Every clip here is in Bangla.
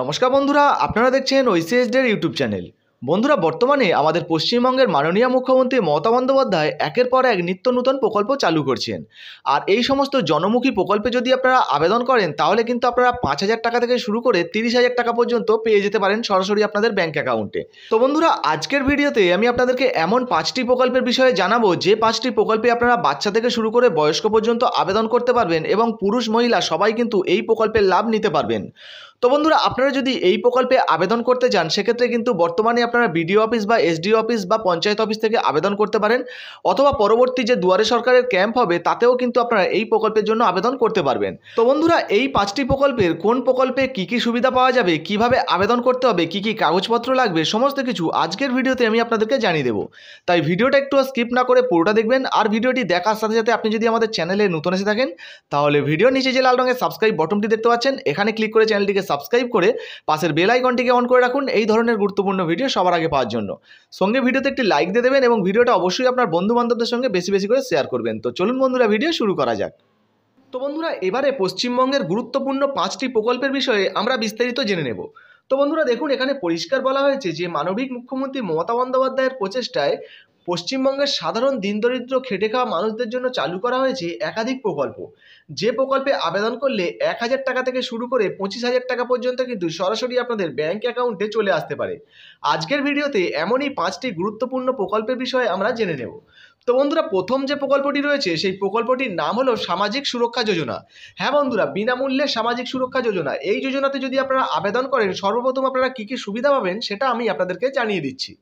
নমস্কার বন্ধুরা, আপনারা দেখছেন ঐসিএসডের ইউটিউব চ্যানেল। বন্ধুরা, বর্তমানে আমাদের পশ্চিমবঙ্গের মাননীয় মুখ্যমন্ত্রী মমতা বন্দ্যোপাধ্যায় একের পর এক নিত্য নূতন প্রকল্প চালু করছেন। আর এই সমস্ত জনমুখী প্রকল্পে যদি আপনারা আবেদন করেন, তাহলে কিন্তু আপনারা পাঁচ হাজার টাকা থেকে শুরু করে তিরিশ হাজার টাকা পর্যন্ত পেয়ে যেতে পারেন সরাসরি আপনাদের ব্যাঙ্ক অ্যাকাউন্টে। তো বন্ধুরা, আজকের ভিডিওতে আমি আপনাদেরকে এমন পাঁচটি প্রকল্পের বিষয়ে জানাব, যে পাঁচটি প্রকল্পে আপনারা বাচ্চা থেকে শুরু করে বয়স্ক পর্যন্ত আবেদন করতে পারবেন এবং পুরুষ, মহিলা সবাই কিন্তু এই প্রকল্পের লাভ নিতে পারবেন। তো বন্ধুরা, আপনারা যদি এই প্রকল্পে আবেদন করতে চান, সেক্ষেত্রে কিন্তু বর্তমানে আপনারা বিডিও অফিস বা এসডিও অফিস বা পঞ্চায়েত অফিস থেকে আবেদন করতে পারেন, অথবা পরবর্তী যে দুয়ারে সরকারের ক্যাম্প হবে, তাতেও কিন্তু আপনারা এই প্রকল্পের জন্য আবেদন করতে পারবেন। তো বন্ধুরা, এই পাঁচটি প্রকল্পের কোন প্রকল্পে কি কি সুবিধা পাওয়া যাবে, কীভাবে আবেদন করতে হবে, কি কি কাগজপত্র লাগবে, সমস্ত কিছু আজকের ভিডিওতে আমি আপনাদেরকে জানিয়ে দেবো। তাই ভিডিওটা একটু স্কিপ না করে পুরোটা দেখবেন, আর ভিডিওটি দেখার সাথে সাথে আপনি যদি আমাদের চ্যানেলে নতুন এসে থাকেন, তাহলে ভিডিও নিচে যে লাল রঙের সাবস্ক্রাইব বটনটি দেখতে পাচ্ছেন, এখানে ক্লিক করে চ্যানেলটিকে সাবস্ক্রাইব করে পাশের বেল আইকনটিকে অন করে রাখুন। এই ধরনের গুরুত্বপূর্ণ ভিডিও সবার আগে পাওয়ার জন্য। সঙ্গে ভিডিওতে একটি লাইক দিয়ে দেবেন এবং ভিডিওটা অবশ্যই আপনার বন্ধু বান্ধবদের সঙ্গে বেশি বেশি করে শেয়ার করবেন। তো চলুন বন্ধুরা ভিডিও শুরু করা যাক। তো বন্ধুরা, এবারে পশ্চিমবঙ্গের গুরুত্বপূর্ণ পাঁচটি প্রকল্পের বিষয়ে আমরা বিস্তারিত জেনে নেব। তো বন্ধুরা দেখুন, এখানে পরিষ্কার বলা হয়েছে যে মানবিক মুখ্যমন্ত্রী মমতা বন্দ্যোপাধ্যায়ের প্রচেষ্টায় পশ্চিমবঙ্গের সাধারণ দিনদরিদ্র, খেটে খাওয়া মানুষদের জন্য চালু করা হয়েছে একাধিক প্রকল্প। যে প্রকল্পে আবেদন করলে এক হাজার টাকা থেকে শুরু করে পঁচিশ হাজার টাকা পর্যন্ত কিন্তু সরাসরি আপনাদের ব্যাংক অ্যাকাউন্টে চলে আসতে পারে। আজকের ভিডিওতে এমনই পাঁচটি গুরুত্বপূর্ণ প্রকল্পের বিষয়ে আমরা জেনে নেব। তো বন্ধুরা, প্রথম যে প্রকল্পটি রয়েছে, সেই প্রকল্পটির নাম হলো সামাজিক সুরক্ষা যোজনা। হ্যাঁ বন্ধুরা, বিনামূল্যে সামাজিক সুরক্ষা যোজনা। এই যোজনাতে যদি আপনারা আবেদন করেন, সর্বপ্রথম আপনারা কী কী সুবিধা পাবেন সেটা আমি আপনাদেরকে জানিয়ে দিচ্ছি।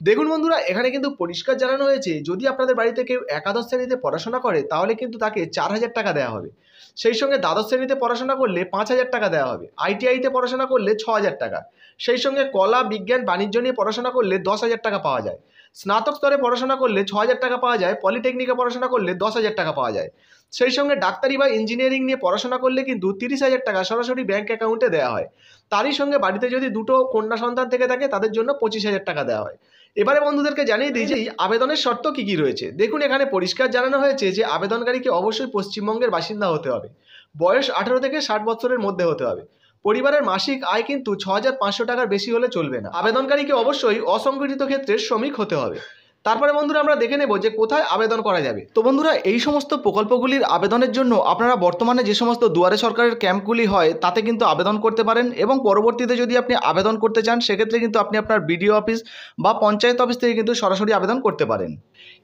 দেখুন বন্ধুরা, এখানে কিন্তু পরিষ্কার জানানো হয়েছে, যদি আপনাদের বাড়িতে কেউ একাদশ শ্রেণীতে পড়াশোনা করে, তাহলে কিন্তু তাকে চার হাজার টাকা দেওয়া হবে। সেই সঙ্গে দ্বাদশ শ্রেণীতে পড়াশোনা করলে পাঁচ হাজার টাকা দেওয়া হবে। আইটিআইতে পড়াশোনা করলে ছ হাজার টাকা। সেই সঙ্গে কলা, বিজ্ঞান, বাণিজ্য নিয়ে পড়াশোনা করলে দশ হাজার টাকা পাওয়া যায়। স্নাতক স্তরে পড়াশোনা করলে ছ হাজার টাকা পাওয়া যায়, পলিটেকনিকে পড়াশোনা করলে দশ হাজার টাকা পাওয়া যায়। সেই সঙ্গে ডাক্তারি বা ইঞ্জিনিয়ারিং নিয়ে পড়াশোনা করলে কিন্তু তিরিশ হাজার টাকা সরাসরি ব্যাঙ্ক অ্যাকাউন্টে দেওয়া হয়। তারই সঙ্গে বাড়িতে যদি দুটো কন্যা সন্তান থেকে থাকে, তাদের জন্য পঁচিশ হাজার টাকা দেওয়া হয়। এবারে বন্ধুদেরকে জানিয়ে দিই যে আবেদনের শর্ত কী কী রয়েছে? দেখুন, এখানে পরিষ্কার জানানো হয়েছে যে, আবেদনকারীকে অবশ্যই পশ্চিমবঙ্গের বাসিন্দা হতে হবে। বয়স আঠারো থেকে ষাট বছরের মধ্যে হতে হবে। পরিবারের মাসিক আয় কিন্তু ছ টাকার বেশি হলে চলবে না। আবেদনকারীকে অবশ্যই অসংগঠিত ক্ষেত্রে শ্রমিক হতে হবে। তারপরে বন্ধুরা আমরা দেখে নেব যে কোথায় আবেদন করা যাবে। তো বন্ধুরা, এই সমস্ত প্রকল্পগুলির আবেদনের জন্য আপনারা বর্তমানে যে সমস্ত দুয়ারে সরকারের ক্যাম্পগুলি হয়, তাতে কিন্তু আবেদন করতে পারেন এবং পরবর্তীতে যদি আপনি আবেদন করতে চান, সেক্ষেত্রে কিন্তু আপনি আপনার বিডিও অফিস বা পঞ্চায়েত অফিস থেকে কিন্তু সরাসরি আবেদন করতে পারেন।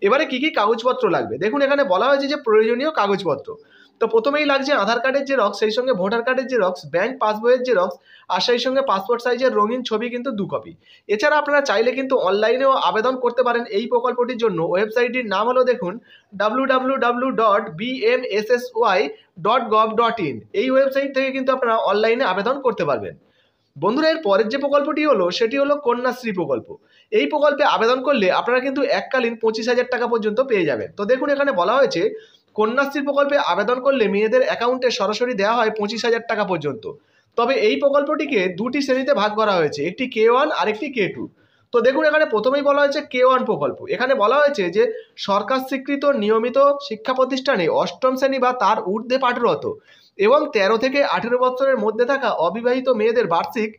এবারে কী কী কাগজপত্র লাগবে? দেখুন, এখানে বলা হয়েছে যে প্রয়োজনীয় কাগজপত্র। তো প্রথমেই লাগছে আধার কার্ডের জেরক্স সেই সঙ্গে ভোটার কার্ডের জেরক্স ব্যাংক পাসবইয়ের জেরক্স আর সেই সঙ্গে পাসপোর্ট সাইজের রঙিন ছবি কিন্তু দু কপি এছাড়া আপনারা চাইলে কিন্তু অনলাইনেও আবেদন করতে পারেন এই প্রকল্পটির জন্য। ওয়েবসাইটটির নাম হলো দেখুন W W dot dot gov dot in এই ওয়েবসাইট থেকে কিন্তু আপনারা অনলাইনে আবেদন করতে পারবেন। বন্ধুরা, এর পরের যে প্রকল্পটি হলো, সেটি হলো কন্যাশ্রী প্রকল্প। এই প্রকল্পে আবেদন করলে আপনারা কিন্তু এককালীন পঁচিশ হাজার টাকা পর্যন্ত পেয়ে যাবেন। তো দেখুন, এখানে বলা হয়েছে কন্যাশ্রী প্রকল্পে আবেদন করলে মেয়েদের অ্যাকাউন্টে সরাসরি দেওয়া হয় পঁচিশ হাজার টাকা পর্যন্ত। তবে এই প্রকল্পটিকে দুটি শ্রেণীতে ভাগ করা হয়েছে, একটি কে ওয়ান আর একটি কে টু। তো দেখুন, এখানে প্রথমেই বলা হয়েছে কে ওয়ান প্রকল্প। এখানে বলা হয়েছে যে সরকার স্বীকৃত নিয়মিত শিক্ষা প্রতিষ্ঠানে অষ্টম শ্রেণি বা তার ঊর্ধ্বে পাঠরত। এবং তেরো থেকে আঠেরো বছরের মধ্যে থাকা অবিবাহিত মেয়েদের বার্ষিক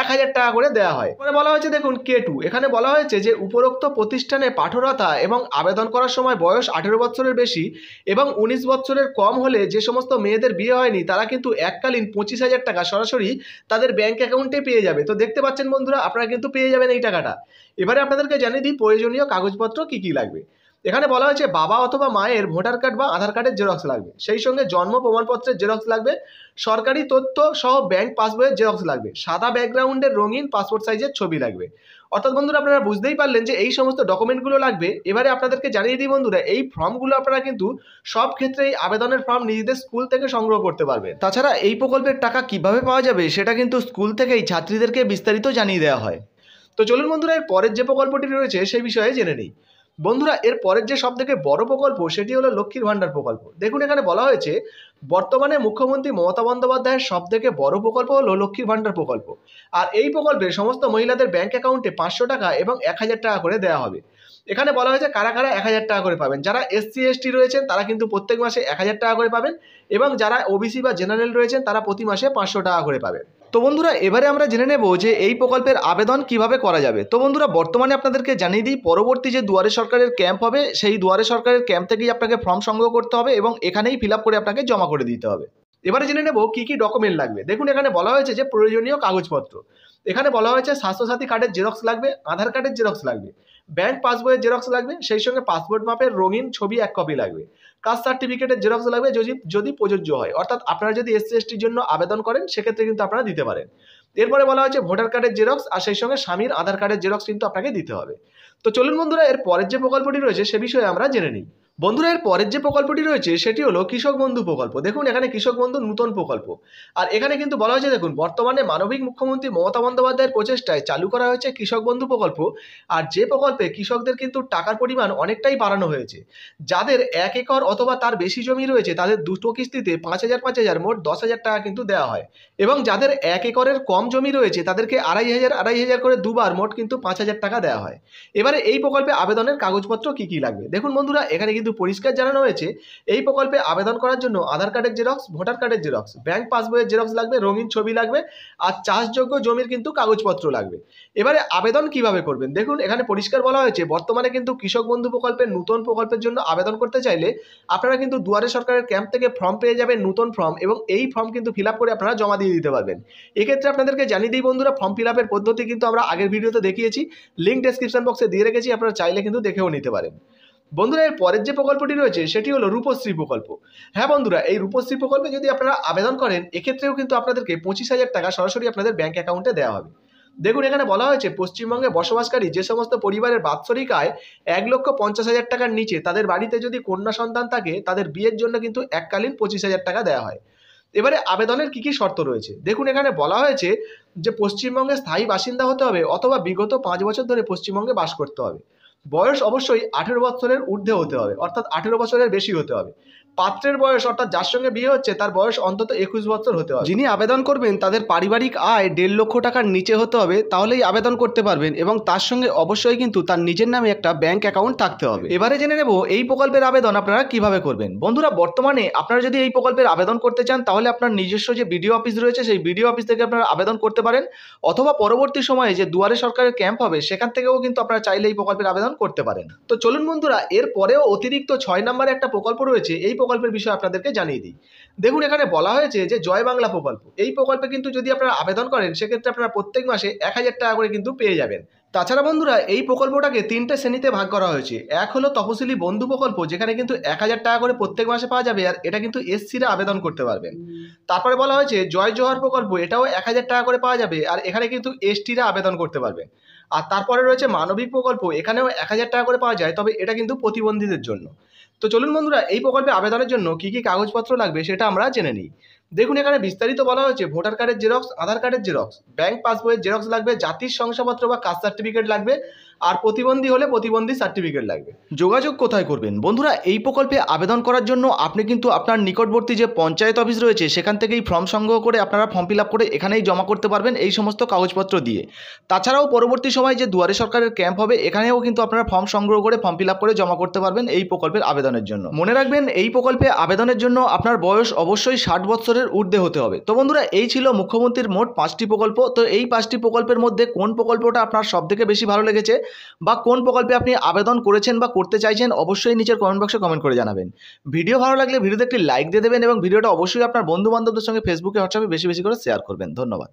এক হাজার টাকা করে দেওয়া হয়। পরে বলা হয়েছে, দেখুন, কে টু। এখানে বলা হয়েছে যে, উপরোক্ত প্রতিষ্ঠানে পাঠরতা এবং আবেদন করার সময় বয়স আঠেরো বছরের বেশি এবং উনিশ বছরের কম হলে যে সমস্ত মেয়েদের বিয়ে হয়নি, তারা কিন্তু এককালীন পঁচিশ হাজার টাকা সরাসরি তাদের ব্যাংক অ্যাকাউন্টে পেয়ে যাবে। তো দেখতে পাচ্ছেন বন্ধুরা, আপনারা কিন্তু পেয়ে যাবেন এই টাকাটা। এবারে আপনাদেরকে জানিয়ে দিই, প্রয়োজনীয় কাগজপত্র কী কী লাগবে। এখানে বলা হয়েছে বাবা অথবা মায়ের ভোটার কার্ড বা আধার কার্ডের জেরক্স লাগবে। সেই সঙ্গে জন্ম প্রমাণপত্রের জেরক্স লাগবে, সরকারি তথ্য সহ ব্যাংক পাসবইয়ের জেরক্স লাগবে, সাদা ব্যাকগ্রাউন্ডের রঙিন পাসপোর্ট সাইজের ছবি লাগবে। অর্থাৎ বন্ধুরা, আপনারা বুঝতেই পারলেন যে এই সমস্ত ডকুমেন্টগুলো লাগবে। এবারে আপনাদেরকে জানিয়ে দিই বন্ধুরা, এই ফর্মগুলো আপনারা কিন্তু সব ক্ষেত্রেই আবেদনের ফর্ম নিজেদের স্কুল থেকে সংগ্রহ করতে পারবেন। তাছাড়া এই প্রকল্পের টাকা কীভাবে পাওয়া যাবে সেটা কিন্তু স্কুল থেকেই ছাত্রীদেরকে বিস্তারিত জানিয়ে দেওয়া হয়। তো চলুন বন্ধুরা, এর পরের যে প্রকল্পটি রয়েছে, সেই বিষয়ে জেনে নিই। বন্ধুরা, এর পরের যে সব থেকে বড় প্রকল্প সেটি হলো লক্ষ্মীর ভাণ্ডার প্রকল্প। দেখুন, এখানে বলা হয়েছে, বর্তমানে মুখ্যমন্ত্রী মমতা বন্দ্যোপাধ্যায়ের সব থেকে বড় প্রকল্প হলো লক্ষ্মীর ভাণ্ডার প্রকল্প। আর এই প্রকল্পে সমস্ত মহিলাদের ব্যাংক অ্যাকাউন্টে পাঁচশো টাকা এবং এক হাজার টাকা করে দেওয়া হবে। এখানে বলা হয়েছে, কারা কারা এক হাজার টাকা করে পাবেন? যারা এসসি এসটি রয়েছেন, তারা কিন্তু প্রত্যেক মাসে এক হাজার টাকা করে পাবেন এবং যারা ওবিসি বা জেনারেল রয়েছেন, তারা প্রতি মাসে পাঁচশো টাকা করে পাবেন। তো বন্ধুরা, এবারে আমরা জেনে নেব যে এই প্রকল্পের আবেদন কীভাবে করা যাবে। তো বন্ধুরা, বর্তমানে আপনাদেরকে জানিয়ে দিই, পরবর্তী যে দুয়ারে সরকারের ক্যাম্প হবে, সেই দুয়ারে সরকারের ক্যাম্প থেকেই আপনাকে ফর্ম সংগ্রহ করতে হবে এবং এখানেই ফিল করে আপনাকে জমা করে দিতে হবে। এবারে জেনে নেব কি কি ডকুমেন্ট লাগবে। দেখুন, এখানে বলা হয়েছে যে প্রয়োজনীয় কাগজপত্র। এখানে বলা হয়েছে স্বাস্থ্যসাথী কার্ডের জেরক্স লাগবে, আধার কার্ডের জেরক্স লাগবে, ব্যাংক পাসবইয়ের জেরক্স লাগবে, সেই সঙ্গে পাসপোর্ট মাপের রঙিন ছবি এক কপি লাগবে, কাস্ট সার্টিফিকেটের জেরক্স লাগবে যদি যদি প্রযোজ্য হয়। অর্থাৎ আপনারা যদি এসসি এসটির জন্য আবেদন করেন, সেক্ষেত্রে কিন্তু আপনারা দিতে পারেন। এরপরে বলা হয়েছে ভোটার কার্ডের জেরক্স আর সেই সঙ্গে স্বামীর আধার কার্ডের জেরক্স কিন্তু আপনাকে দিতে হবে। তো চলুন বন্ধুরা, এর পরের যে প্রকল্পটি রয়েছে, সে বিষয়ে আমরা জেনে নিই। বন্ধুরা, এর পরের যে প্রকল্পটি রয়েছে, সেটি হলো কৃষক বন্ধু প্রকল্প। দেখুন, এখানে কৃষক বন্ধু নূতন প্রকল্প। আর এখানে কিন্তু বলা হয়েছে, দেখুন, বর্তমানে মানবিক মুখ্যমন্ত্রী মমতা বন্দ্যোপাধ্যায়ের প্রচেষ্টায় চালু করা হয়েছে কৃষক বন্ধু প্রকল্প। আর যে প্রকল্পে কৃষকদের কিন্তু টাকার পরিমাণ অনেকটাই বাড়ানো হয়েছে। যাদের এক একর অথবা তার বেশি জমি রয়েছে, তাদের দুটো কিস্তিতে পাঁচ হাজার পাঁচ হাজার, মোট দশ হাজার টাকা কিন্তু দেওয়া হয়। এবং যাদের এক একরের কম জমি রয়েছে, তাদেরকে আড়াই হাজার আড়াই হাজার করে দুবার মোট কিন্তু পাঁচ হাজার টাকা দেওয়া হয়। এবারে এই প্রকল্পে আবেদনের কাগজপত্র কি কি লাগবে? দেখুন বন্ধুরা, এখানে কিন্তু পরিষ্কার জানানো হয়েছে, এই প্রকল্পে আবেদন করার জন্য আধার কার্ডের জেরক্স, ভোটার কার্ডের জেরক্স, ব্যাংক পাসবইয়ের জেরক্স লাগবে, রঙিন ছবি লাগবে আর চাষযোগ্য জমির কিন্তু কাগজপত্র লাগবে। এবারে আবেদন কীভাবে করবেন? দেখুন, এখানে পরিষ্কার বলা হয়েছে, বর্তমানে কিন্তু কৃষক বন্ধু প্রকল্পের নতুন প্রকল্পের জন্য আবেদন করতে চাইলে আপনারা কিন্তু দুয়ারে সরকারের ক্যাম্প থেকে ফর্ম পেয়ে যাবেন, নতুন ফর্ম এবং এই ফর্ম কিন্তু ফিল করে আপনারা জমা দিয়ে দিতে পারবেন। এক্ষেত্রে আপনাদেরকে জানিয়ে দিই বন্ধুরা, ফর্ম ফিল পদ্ধতি কিন্তু আমরা আগের ভিডিওতে দেখিয়েছি লিঙ্ক ডেসক্রিপশন বক্সে দিয়ে রেখেছি, আপনারা চাইলে কিন্তু দেখেও নিতে পারেন। বন্ধুরা, এর পরের যে প্রকল্পটি রয়েছে, সেটি হলো রূপশ্রী প্রকল্প। হ্যাঁ বন্ধুরা, এই রূপশ্রী প্রকল্পে যদি আপনারা আবেদন করেন, এক্ষেত্রেও কিন্তু আপনাদেরকে পঁচিশ হাজার টাকা সরাসরি আপনাদের ব্যাংক অ্যাকাউন্টে দেওয়া হবে। দেখুন, এখানে বলা হয়েছে, পশ্চিমবঙ্গে বসবাসকারী যে সমস্ত পরিবারের বাৎসরিক আয় এক লক্ষ পঞ্চাশ হাজার টাকার নিচে, তাদের বাড়িতে যদি কন্যা সন্তান থাকে, তাদের বিয়ের জন্য কিন্তু এককালীন পঁচিশ হাজার টাকা দেওয়া হয়। এবারে আবেদনের কি কি শর্ত রয়েছে? দেখুন, এখানে বলা হয়েছে যে, পশ্চিমবঙ্গে স্থায়ী বাসিন্দা হতে হবে অথবা বিগত পাঁচ বছর ধরে পশ্চিমবঙ্গে বাস করতে হবে। বয়স অবশ্যই আঠেরো বছরের ঊর্ধ্বে হতে হবে অর্থাৎ আঠেরো বছরের বেশি হতে হবে। পাত্রের বয়স অর্থাৎ যার সঙ্গে বিয়ে হচ্ছে, তার বয়স অন্তত একুশ বছর হতে হবে। যিনি আবেদন করবেন, তাদের পারিবারিক আয় দেড় লক্ষ টাকার নিচে হতে হবে, তাহলেই আবেদন করতে পারবেন এবং তার সঙ্গে অবশ্যই কিন্তু তার নিজের নামে একটা ব্যাংক অ্যাকাউন্ট থাকতে হবে। এবারে জেনে নেব, এই প্রকল্পের আবেদন আপনারা কীভাবে করবেন? বন্ধুরা, বর্তমানে আপনারা যদি এই প্রকল্পের আবেদন করতে চান, তাহলে আপনার নিজস্ব যে বিডিও অফিস রয়েছে, সেই বিডিও অফিস থেকে আপনারা আবেদন করতে পারেন, অথবা পরবর্তী সময়ে যে দুয়ারে সরকারের ক্যাম্প হবে, সেখান থেকেও কিন্তু আপনারা চাইলে এই প্রকল্পের আবেদন করতে পারেন। তো চলুন বন্ধুরা এর পরেও অতিরিক্ত ছয় নম্বরে একটা প্রকল্প রয়েছে, এই প্রকল্পের বিষয়ে আপনাদেরকে জানিয়ে দিই। দেখুন, এখানে বলা হয়েছে যে জয় বাংলা প্রকল্প। এই প্রকল্পে কিন্তু যদি আপনারা আবেদন করেন, সেক্ষেত্রে আপনারা প্রত্যেক মাসে এক হাজার টাকা করে কিন্তু পেয়ে যাবেন। তাছাড়া বন্ধুরা, এই প্রকল্পটাকে তিনটে শ্রেণীতে ভাগ করা হয়েছে। এক হলো তপশিলি বন্ধু প্রকল্প, যেখানে কিন্তু এক হাজার টাকা করে প্রত্যেক মাসে পাওয়া যাবে আর এটা কিন্তু এসসিরা আবেদন করতে পারবেন। তারপরে বলা হয়েছে জয় জোহর প্রকল্প, এটাও এক হাজার টাকা করে পাওয়া যাবে আর এখানে কিন্তু এসটিরা আবেদন করতে পারবেন। আর তারপরে রয়েছে মানবিক প্রকল্প, এখানেও এক হাজার টাকা করে পাওয়া যায়, তবে এটা কিন্তু প্রতিবন্ধীদের জন্য। তো চলুন বন্ধুরা, এই প্রকল্পে আবেদনের জন্য কী কী কাগজপত্র লাগবে সেটা আমরা জেনে নিই। দেখুন, এখানে বিস্তারিত বলা হয়েছে, ভোটার কার্ডের জেরক্স, আধার কার্ডের জেরক্স, ব্যাংক পাসবইয়ের জেরক্স লাগবে, জাতির শংসাপত্র বা কাস্ট সার্টিফিকেট লাগবে আর প্রতিবন্ধী হলে প্রতিবন্ধী সার্টিফিকেট লাগবে। যোগাযোগ কোথায় করবেন? বন্ধুরা, এই প্রকল্পে আবেদন করার জন্য আপনি কিন্তু আপনার নিকটবর্তী যে পঞ্চায়েত অফিস রয়েছে, সেখান থেকেই ফর্ম সংগ্রহ করে আপনারা ফর্ম ফিল করে এখানেই জমা করতে পারবেন এই সমস্ত কাগজপত্র দিয়ে। তাছাড়াও পরবর্তী সময় যে দুয়ারে সরকারের ক্যাম্প হবে, এখানেও কিন্তু আপনারা ফর্ম সংগ্রহ করে, ফর্ম ফিল করে জমা করতে পারবেন এই প্রকল্পের আবেদনের জন্য। মনে রাখবেন, এই প্রকল্পে আবেদনের জন্য আপনার বয়স অবশ্যই ষাট বছরের ঊর্ধ্বে হতে হবে। তো বন্ধুরা, এই ছিল মুখ্যমন্ত্রীর মোট পাঁচটি প্রকল্প। তো এই পাঁচটি প্রকল্পের মধ্যে কোন প্রকল্পটা আপনার সবথেকে বেশি ভালো লেগেছে? বা কোন প্রকল্পে আপনি আবেদন করেছেন বা করতে চাইছেন, অবশ্যই নিচের কমেন্ট বক্সে কমেন্ট করে জানাবেন। ভিডিও ভালো লাগলে ভিডিওতে একটি লাইক দিয়ে দেবেন এবং ভিডিওটা অবশ্যই আপনার বন্ধু বান্ধবদের সঙ্গে ফেসবুকে হোয়াটসঅ্যাপে বেশি বেশি করে শেয়ার করবেন। ধন্যবাদ।